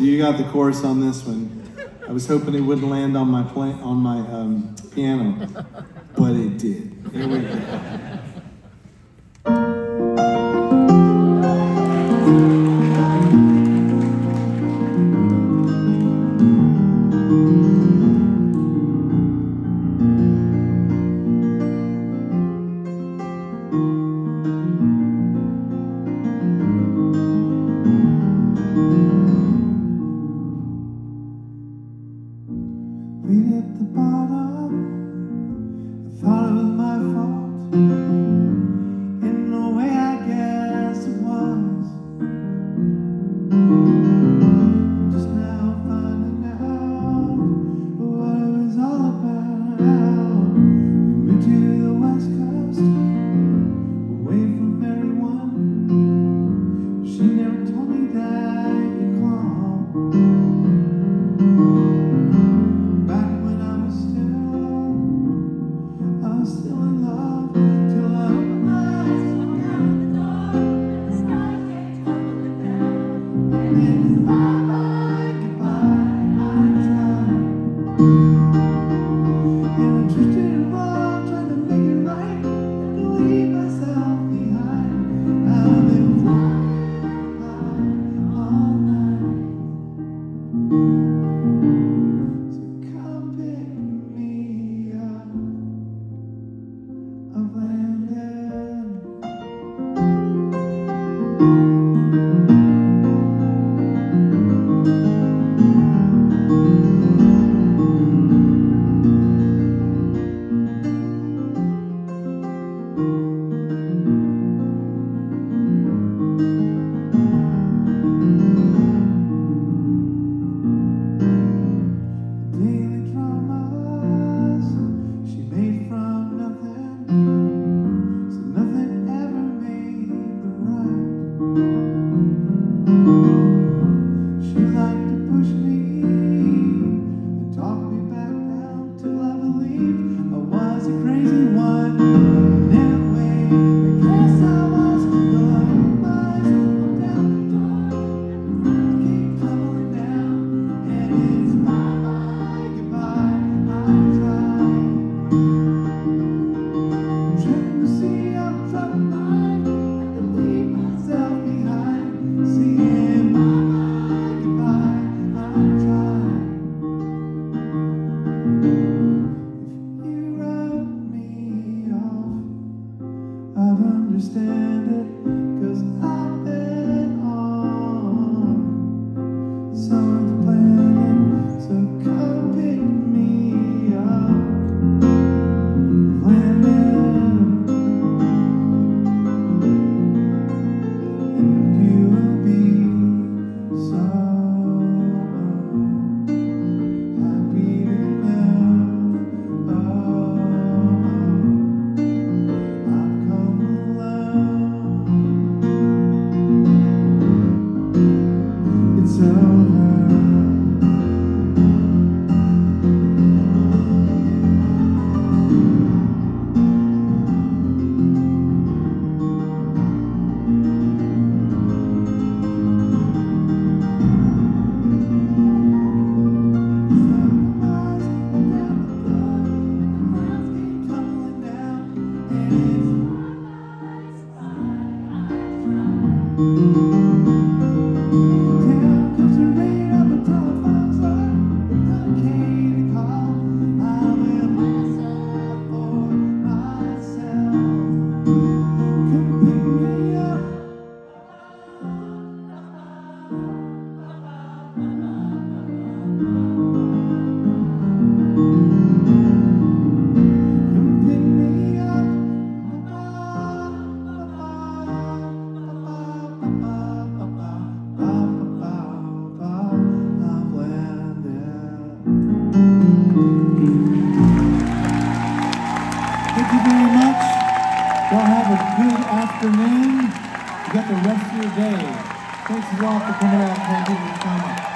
So you got the chorus on this one. I was hoping it wouldn't land on my pla- on my um, piano, but it did. follow is. understand. afternoon. You got the rest of your day. Thanks a lot for coming out and taking your time